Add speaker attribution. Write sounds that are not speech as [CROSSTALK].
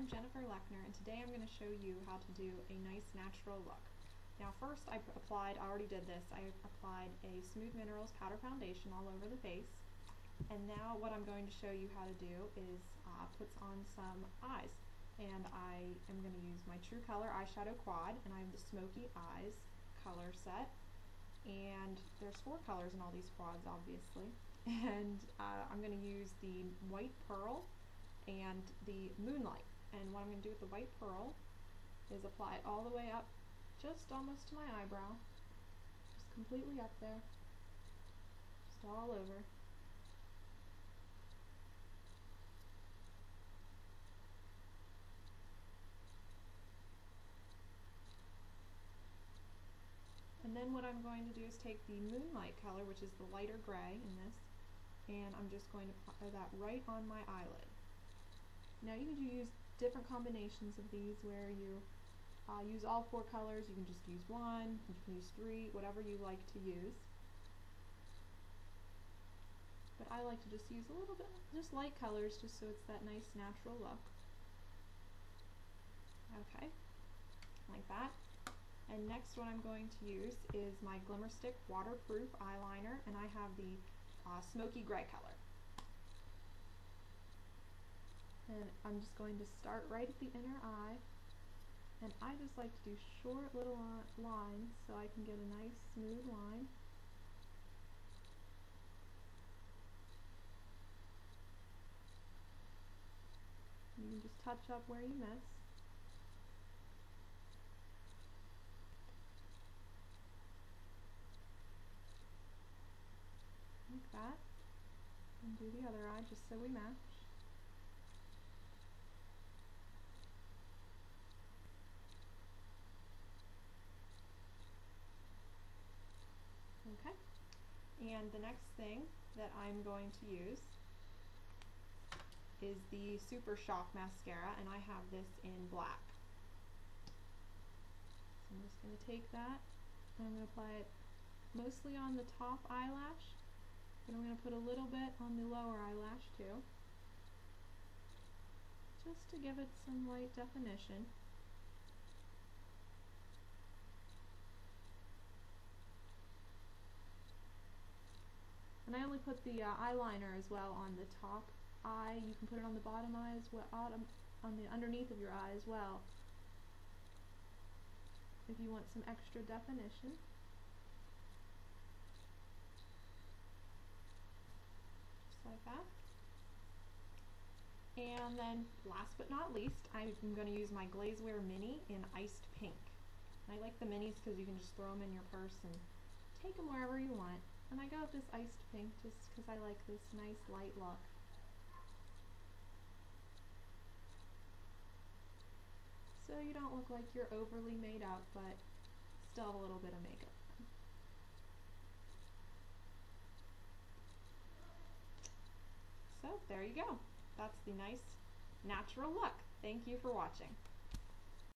Speaker 1: I'm Jennifer Lechner and today I'm going to show you how to do a nice natural look. Now first I applied, I already did this, I applied a Smooth Minerals powder foundation all over the face. And now what I'm going to show you how to do is uh, put on some eyes. And I am going to use my True Color eyeshadow quad and I have the Smoky Eyes color set. And there's four colors in all these quads obviously. [LAUGHS] And uh, I'm going to use the white pearl and the moonlight and what I'm going to do with the white pearl is apply it all the way up just almost to my eyebrow. Just completely up there. Just all over. And then what I'm going to do is take the Moonlight color, which is the lighter gray in this, and I'm just going to apply that right on my eyelid. Now you can use different combinations of these where you uh, use all four colors, you can just use one, you can use three, whatever you like to use. But I like to just use a little bit, just light colors just so it's that nice natural look. Okay, like that. And next what I'm going to use is my Glimmerstick waterproof eyeliner and I have the uh, smoky gray color. And I'm just going to start right at the inner eye and I just like to do short little lines so I can get a nice smooth line. You can just touch up where you miss. like that and do the other eye just so we match. Okay, and the next thing that I'm going to use is the Super Shock Mascara and I have this in black. So I'm just going to take that and I'm going to apply it mostly on the top eyelash and I'm going to put a little bit on the lower eyelash too, just to give it some light definition. And I only put the uh, eyeliner as well on the top eye. You can put it on the bottom eye as well, on the underneath of your eye as well, if you want some extra definition. Just like that. And then last but not least, I'm going to use my Glazewear Mini in Iced Pink. I like the minis because you can just throw them in your purse and take them wherever you want. And I go with this Iced Pink just because I like this nice light look. So you don't look like you're overly made up, but still a little bit of makeup. So there you go. That's the nice natural look. Thank you for watching.